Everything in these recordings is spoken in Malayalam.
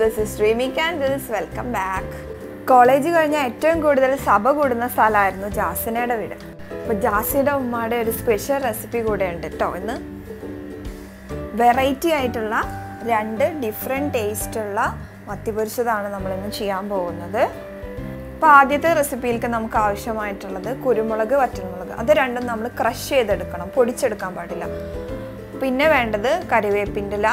This is dreamy this welcome back college കഴിഞ്ഞ ഏറ്റവും കൂടുതൽ സഭ കൂടുന്ന സ്ഥലമായിരുന്നു ജാസിനയുടെ വീട്. അപ്പോൾ ജാസിയുടെ ഉമ്മയുടെ ഒരു സ്പെഷ്യൽ റെസിപ്പി കൂടെ ഉണ്ട് കേട്ടോ ഇന്ന് വെറൈറ്റി ആയിട്ടുള്ള രണ്ട് ഡിഫറെന്റ് ടേസ്റ്റുള്ള മത്തി പൊരിച്ചതാണ് നമ്മളിന്ന് ചെയ്യാൻ പോകുന്നത്. അപ്പോൾ ആദ്യത്തെ റെസിപ്പിയിലേക്ക് നമുക്ക് ആവശ്യമായിട്ടുള്ളത് കുരുമുളക് വറ്റൽമുളക്. അത് രണ്ടും നമ്മൾ ക്രഷ് ചെയ്തെടുക്കണം. പൊടിച്ചെടുക്കാൻ പാടില്ല. പിന്നെ വേണ്ടത് കറിവേപ്പിന്റെ ഇല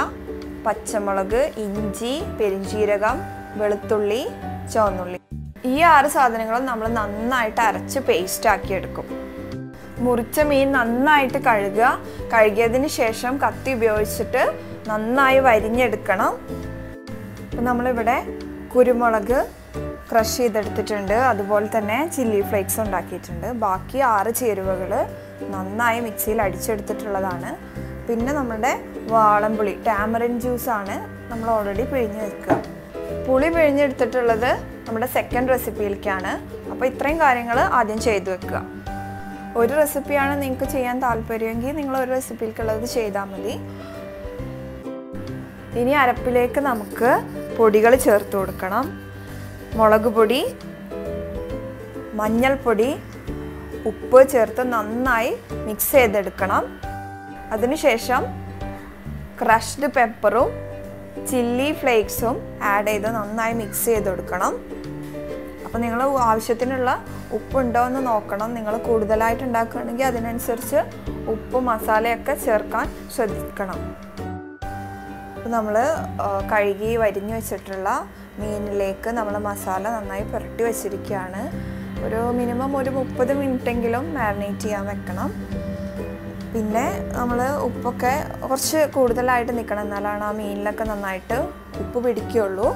പച്ചമുളക് ഇഞ്ചി പെരിഞ്ചീരകം വെളുത്തുള്ളി ചുവന്നുള്ളി. ഈ ആറ് സാധനങ്ങളും നമ്മൾ നന്നായിട്ട് അരച്ച് പേസ്റ്റ് ആക്കി എടുക്കും. മുറിച്ച മീൻ നന്നായിട്ട് കഴുകുക. കഴുകിയതിന് ശേഷം കത്തി ഉപയോഗിച്ചിട്ട് നന്നായി വരിഞ്ഞെടുക്കണം. അപ്പം നമ്മളിവിടെ കുരുമുളക് ക്രഷ് ചെയ്തെടുത്തിട്ടുണ്ട്. അതുപോലെ തന്നെ ചില്ലി ഫ്ലേക്സ് ഉണ്ടാക്കിയിട്ടുണ്ട്. ബാക്കി ആറ് ചേരുവകൾ നന്നായി മിക്സിയിൽ അടിച്ചെടുത്തിട്ടുള്ളതാണ്. പിന്നെ നമ്മുടെ വാളംപുളി ടാമറിൻ ജ്യൂസാണ് നമ്മൾ ഓൾറെഡി പിഴിഞ്ഞ് വെക്കുക. പുളി പിഴിഞ്ഞെടുത്തിട്ടുള്ളത് നമ്മുടെ സെക്കൻഡ് റെസിപ്പിയിലേക്കാണ് അപ്പോൾ ഇത്രയും കാര്യങ്ങൾ ആദ്യം ചെയ്തു വെക്കുക. ഒരു റെസിപ്പിയാണ് നിങ്ങൾക്ക് ചെയ്യാൻ താല്പര്യമെങ്കിൽ നിങ്ങൾ ഒരു റെസിപ്പിയിലേക്കുള്ളത് ചെയ്താൽ മതി. ഇനി അരപ്പിലേക്ക് നമുക്ക് പൊടികൾ ചേർത്ത് കൊടുക്കണം. മുളക് പൊടി മഞ്ഞൾപ്പൊടി ഉപ്പ് ചേർത്ത് നന്നായി മിക്സ് ചെയ്തെടുക്കണം. അതിനുശേഷം ക്രഷ്ഡ് പെപ്പറും ചില്ലി ഫ്ലേക്സും ആഡ് ചെയ്ത് നന്നായി മിക്സ് ചെയ്ത് കൊടുക്കണം. അപ്പോൾ നിങ്ങൾ ആവശ്യത്തിനുള്ള ഉപ്പുണ്ടോ എന്ന് നോക്കണം. നിങ്ങൾ കൂടുതലായിട്ട് ഉണ്ടാക്കുകയാണെങ്കിൽ അതിനനുസരിച്ച് ഉപ്പ് മസാലയൊക്കെ ചേർക്കാൻ ശ്രദ്ധിക്കണം. അപ്പോൾ നമ്മൾ കഴുകി വരിഞ്ഞു വെച്ചിട്ടുള്ള മീനിലേക്ക് നമ്മൾ മസാല നന്നായി പുരട്ടി വെച്ചിരിക്കുകയാണ്. ഒരു മിനിമം ഒരു മുപ്പത് മിനിറ്റെങ്കിലും മാരിനേറ്റ് ചെയ്യാൻ വെക്കണം. പിന്നെ നമ്മൾ ഉപ്പൊക്കെ കുറച്ച് കൂടുതലായിട്ട് നിൽക്കണം എന്നാലാണ് ആ മീനിലൊക്കെ നന്നായിട്ട് ഉപ്പ് പിടിക്കുകയുള്ളൂ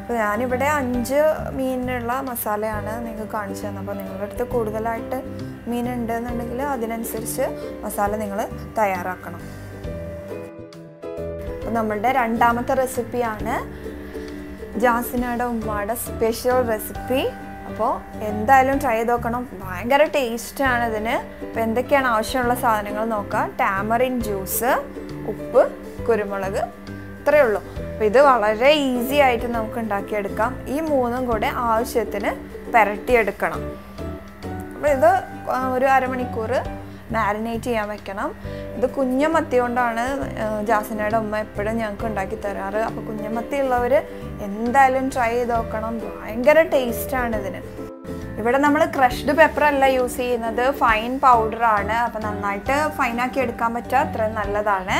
അപ്പോൾ ഞാനിവിടെ അഞ്ച് മീനിനുള്ള മസാലയാണ് നിങ്ങൾക്ക് കാണിച്ചു തന്നത്. അപ്പോൾ നിങ്ങളുടെ അടുത്ത് കൂടുതലായിട്ട് മീനുണ്ട് എന്നുണ്ടെങ്കിൽ അതിനനുസരിച്ച് മസാല നിങ്ങൾ തയ്യാറാക്കണം. അപ്പോൾ നമ്മളുടെ രണ്ടാമത്തെ റെസിപ്പിയാണ് ജാസിനയുടെ ഉമ്മയുടെ സ്പെഷ്യൽ റെസിപ്പി അപ്പോൾ എന്തായാലും ട്രൈ ചെയ്ത് നോക്കണം ഭയങ്കര ടേസ്റ്റാണ് ഇതിന്. അപ്പോൾ എന്തൊക്കെയാണ് ആവശ്യമുള്ള സാധനങ്ങൾ നോക്കുക ടാമറിൻ ജ്യൂസ് ഉപ്പ് കുരുമുളക് ഇത്രയേ ഉള്ളൂ. അപ്പോൾ ഇത് വളരെ ഈസി ആയിട്ട് നമുക്ക് ഉണ്ടാക്കിയെടുക്കാം. ഈ മൂന്നും കൂടെ ആവശ്യത്തിന് പുരട്ടിയെടുക്കണം. അപ്പോൾ ഇത് ഒരു അരമണിക്കൂർ മാരിനേറ്റ് ചെയ്യാൻ വെക്കണം. ഇത് കുഞ്ഞമത്തി കൊണ്ടാണ് ജാസിനയുടെ ഉമ്മ എപ്പോഴും ഞങ്ങൾക്ക് ഉണ്ടാക്കി തരാറ്. അപ്പോൾ കുഞ്ഞമത്തി ഉള്ളവർ എന്തായാലും ട്രൈ ചെയ്ത് നോക്കണം. ഭയങ്കര ടേസ്റ്റാണ് ഇതിന്. ഇവിടെ നമ്മൾ ക്രഷ്ഡ് പെപ്പർ അല്ല യൂസ് ചെയ്യുന്നത്. ഫൈൻ പൗഡറാണ് അപ്പോൾ നന്നായിട്ട് ഫൈനാക്കി എടുക്കാൻ പറ്റുക. അത്രയും നല്ലതാണ്.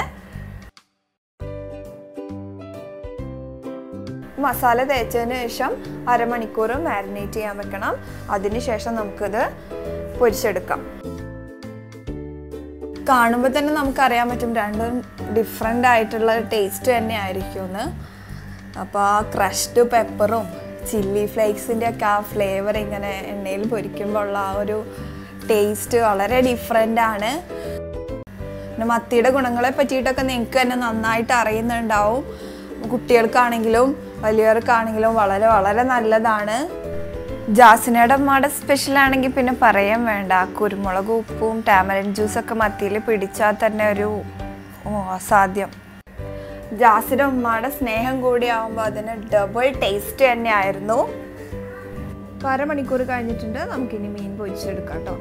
മസാല തേച്ചതിന് ശേഷം അരമണിക്കൂർ മാരിനേറ്റ് ചെയ്യാൻ വെക്കണം. അതിനുശേഷം നമുക്കിത് പൊരിച്ചെടുക്കാം. കാണുമ്പോൾ തന്നെ നമുക്കറിയാൻ പറ്റും രണ്ടും ഡിഫറെന്റ് ആയിട്ടുള്ള ടേസ്റ്റ് തന്നെ ആയിരിക്കും എന്ന് അപ്പോൾ ആ ക്രഷ്ഡ് പെപ്പറും ചില്ലി ഫ്ലേക്സിന്റെ ഒക്കെ ആ ഫ്ലേവർ ഇങ്ങനെ എണ്ണയിൽ പൊരിക്കുമ്പോൾ ഉള്ള ആ ഒരു ടേസ്റ്റ് വളരെ ഡിഫറെന്റ് ആണ്. പിന്നെ മത്തിയുടെ ഗുണങ്ങളെ പറ്റിയിട്ടൊക്കെ നിങ്ങൾക്ക് തന്നെ നന്നായിട്ട് അറിയുന്നുണ്ടാവും. കുട്ടികൾക്കാണെങ്കിലും വലിയവർക്കാണെങ്കിലും വളരെ വളരെ നല്ലതാണ്. ജാസിനയുടെ അമ്മയുടെ സ്പെഷ്യൽ ആണെങ്കിൽ പിന്നെ പറയാൻ വേണ്ട. കുരുമുളക് ഉപ്പും ടാമറിൻ ജ്യൂസൊക്കെ മത്തിയിൽ പിടിച്ചാൽ തന്നെ ഒരു അസാധ്യം. ജാസിന്റെ ഉമ്മയുടെ സ്നേഹം കൂടി ആകുമ്പോൾ അതിന് ഡബിൾ ടേസ്റ്റ് തന്നെ ആയിരുന്നു അരമണിക്കൂർ കഴിഞ്ഞിട്ടുണ്ട്. നമുക്കിനി മീൻ പൊരിച്ചെടുക്കാം കേട്ടോ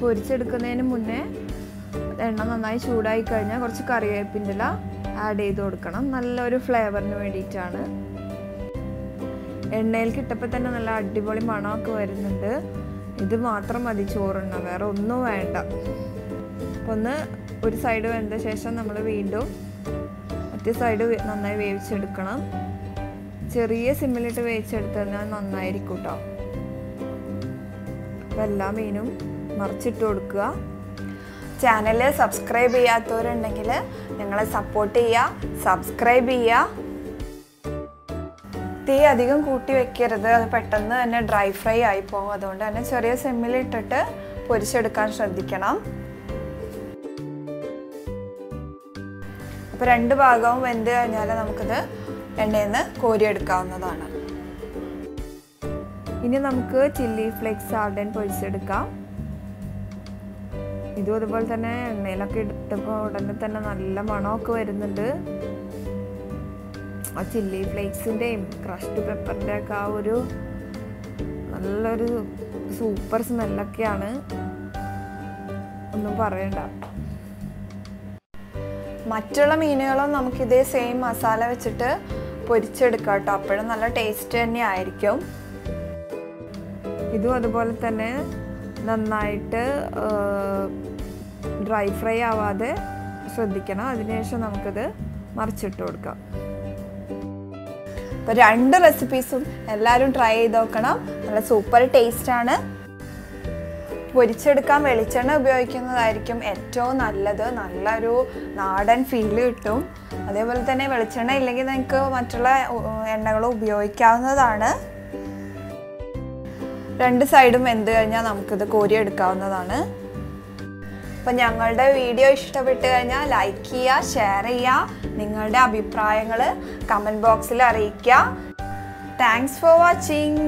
പൊരിച്ചെടുക്കുന്നതിന് മുന്നേ എണ്ണ നന്നായി ചൂടായി കഴിഞ്ഞാൽ കുറച്ച് കറിവേപ്പിന്റെ ആഡ് ചെയ്ത് കൊടുക്കണം. നല്ലൊരു ഫ്ലേവറിന് വേണ്ടിയിട്ടാണ്. എണ്ണയിൽ കിട്ടപ്പോൾ തന്നെ നല്ല അടിപൊളി മണമൊക്കെ വരുന്നുണ്ട്. ഇത് മാത്രം മതി ചോറുണ്ണ വേറെ ഒന്നും വേണ്ട. ഒന്ന് ഒരു സൈഡ് വെന്ത ശേഷം നമ്മൾ വീണ്ടും മറ്റേ സൈഡ് നന്നായി വേവിച്ചെടുക്കണം. ചെറിയ സിമ്മിലിട്ട് വേവിച്ചെടുത്താൽ നന്നായിരിക്കും കേട്ടോ അപ്പം എല്ലാ മീനും മറിച്ചിട്ട് കൊടുക്കുക. ചാനൽ സബ്സ്ക്രൈബ് ചെയ്യാത്തവരുണ്ടെങ്കിൽ ഞങ്ങളെ സപ്പോർട്ട് ചെയ്യുക സബ്സ്ക്രൈബ് ചെയ്യുക. തീ അധികം കൂട്ടി വെക്കരുത്. അത് പെട്ടെന്ന് തന്നെ ഡ്രൈ ഫ്രൈ ആയി പോകും. അതുകൊണ്ട് തന്നെ ചെറിയ സിമ്മിലിട്ടിട്ട് പൊരിച്ചെടുക്കാൻ ശ്രദ്ധിക്കണം. അപ്പോൾ രണ്ട് ഭാഗവും വെന്ത് കഴിഞ്ഞാൽ നമുക്കിത് എണ്ണയിൽ നിന്ന് കോരിയെടുക്കാവുന്നതാണ്. ഇനി നമുക്ക് ചില്ലി ഫ്ലേക്സ് ആർഡൻ പൊരിച്ചെടുക്കാം. ഇതും അതുപോലെ തന്നെ എണ്ണയിലൊക്കെ ഇട്ടപ്പോൾ ഉടനെ തന്നെ നല്ല മണമൊക്കെ വരുന്നുണ്ട്. ആ ചില്ലി ഫ്ലേക്സിന്റെയും ക്രഷ്ഡ് പെപ്പറിന്റെ ഒക്കെ ആ ഒരു നല്ലൊരു സൂപ്പർ സ്മെല്ലൊക്കെയാണ്. ഒന്നും പറയണ്ട. മറ്റുള്ള മീനുകളും നമുക്ക് ഇതേ സെയിം മസാല വെച്ചിട്ട് പൊരിച്ചെടുക്കാം കേട്ടോ അപ്പോഴും നല്ല ടേസ്റ്റ് തന്നെ ആയിരിക്കും. ഇതും അതുപോലെ തന്നെ നന്നായിട്ട് ഡ്രൈ ഫ്രൈ ആവാതെ ശ്രദ്ധിക്കണം. അതിനുശേഷം നമുക്കിത് മറിച്ചിട്ട് കൊടുക്കാം. അപ്പോൾ രണ്ട് റെസിപ്പീസും എല്ലാവരും ട്രൈ ചെയ്ത് നോക്കണം. നല്ല സൂപ്പർ ടേസ്റ്റാണ് പൊരിച്ചെടുക്കാൻ വെളിച്ചെണ്ണ ഉപയോഗിക്കുന്നതായിരിക്കും ഏറ്റവും നല്ലത്. നല്ലൊരു നാടൻ ഫീൽ കിട്ടും. അതേപോലെ തന്നെ വെളിച്ചെണ്ണ ഇല്ലെങ്കിൽ നിങ്ങൾക്ക് മറ്റുള്ള എണ്ണകൾ ഉപയോഗിക്കാവുന്നതാണ്. രണ്ട് സൈഡും വെന്ത് കഴിഞ്ഞാൽ നമുക്കിത് കോരിയെടുക്കാവുന്നതാണ്. അപ്പം ഞങ്ങളുടെ വീഡിയോ ഇഷ്ടപ്പെട്ട് കഴിഞ്ഞാൽ ലൈക്ക് ചെയ്യുക ഷെയർ ചെയ്യുക നിങ്ങളുടെ അഭിപ്രായങ്ങൾ കമന്റ് ബോക്സിൽ അറിയിക്കുക താങ്ക്സ് ഫോർ വാച്ചിങ്